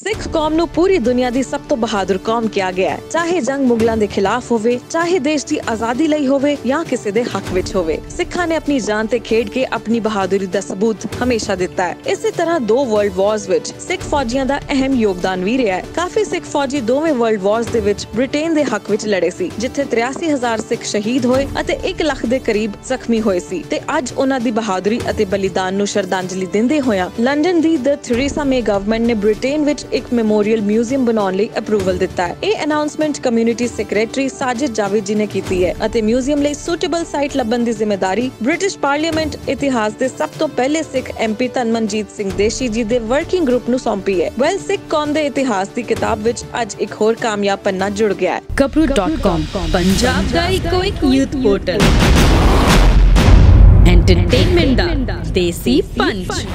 ਸਿੱਖ ਕੌਮ ਨੂੰ ਪੂਰੀ ਦੁਨੀਆ ਦੀ ਸਭ ਤੋਂ ਬਹਾਦਰ ਕੌਮ ਕਿਹਾ ਗਿਆ ਹੈ। ਚਾਹੇ ਜੰਗ ਮੁਗਲਾਂ ਦੇ ਖਿਲਾਫ ਹੋਵੇ, ਚਾਹੇ ਦੇਸ਼ ਦੀ ਆਜ਼ਾਦੀ ਲਈ ਹੋਵੇ ਜਾਂ ਕਿਸੇ ਦੇ ਹੱਕ ਵਿੱਚ ਹੋਵੇ, ਸਿੱਖਾਂ ਨੇ ਆਪਣੀ ਜਾਨ ਤੇ ਖੇਡ ਕੇ ਆਪਣੀ ਬਹਾਦਰੀ ਦਾ ਸਬੂਤ ਹਮੇਸ਼ਾ ਦਿੱਤਾ ਹੈ। ਇਸੇ ਤਰ੍ਹਾਂ ਦੋ ਵਰਲਡ ਵਾਰਸ ਵਿੱਚ ਸਿੱਖ ਫੌਜੀਆਂ ਦਾ ਅਹਿਮ ਯੋਗਦਾਨ ਵੀ ਰਿਹਾ ਹੈ। ਕਾਫੀ ਸਿੱਖ ਫੌਜੀ ਦੋਵੇਂ ਵਰਲਡ ਵਾਰਸ ਦੇ ਵਿੱਚ ਬ੍ਰਿਟੇਨ ਦੇ ਹੱਕ ਵਿੱਚ ਲੜੇ ਸੀ, ਜਿੱਥੇ 83000 ਸਿੱਖ ਸ਼ਹੀਦ ਹੋਏ ਅਤੇ 1 ਲੱਖ ਦੇ ਕਰੀਬ ਜ਼ਖਮੀ ਹੋਏ ਸੀ। ਤੇ ਅੱਜ ਉਹਨਾਂ ਦੀ ਬਹਾਦਰੀ ਅਤੇ ਬਲੀਦਾਨ ਨੂੰ ਸ਼ਰਧਾਂਜਲੀ ਦਿੰਦੇ ਹੋਇਆਂ ਲੰਡਨ ਦੀ ਦ ਥੈਰੇਸਾ ਮੇ ਗਵਰਨਮੈਂਟ ਨੇ ਬ੍ਰਿਟੇਨ ਵਿੱਚ ਇੱਕ ਮੈਮੋਰੀਅਲ ਮਿਊਜ਼ੀਅਮ ਬਣਾਉਣ ਲਈ ਅਪਰੂਵਲ ਦਿੱਤਾ ਹੈ। ਇਹ announcement community secretary Sajid Javed ji ਨੇ ਕੀਤੀ ਹੈ ਅਤੇ ਮਿਊਜ਼ੀਅਮ ਲਈ ਸੂਟੇਬਲ ਸਾਈਟ ਲੱਭਣ ਦੀ ਜ਼ਿੰਮੇਵਾਰੀ ਬ੍ਰਿਟਿਸ਼ ਪਾਰਲੀਮੈਂਟ ਇਤਿਹਾਸ ਦੇ ਸਭ ਤੋਂ ਪਹਿਲੇ ਸਿੱਖ ਐਮਪੀ ਧਨਮਨਜੀਤ ਸਿੰਘ ਦੇਸ਼ੀ ਜੀ ਦੇ ਵਰਕਿੰਗ ਗਰੁੱਪ ਨੂੰ ਸੌਂਪੀ ਹੈ। ਵੈਲ ਸਿੱਖ ਕੌਮ ਦੇ ਇਤਿਹਾਸ ਦੀ ਕਿਤਾਬ ਵਿੱਚ ਅੱਜ ਇੱਕ ਹੋਰ ਕਾਮਯਾਬ ਪੰਨਾ ਜੁੜ ਗਿਆ ਹੈ। kapru.com ਪੰਜਾਬ ਦਾ ਇੱਕੋ ਇੱਕ ਯੂਥ ਪੋਰਟਲ ਐਂਟਰਟੇਨਮੈਂਟ ਦਾ ਦੇਸੀ ਪੰਚ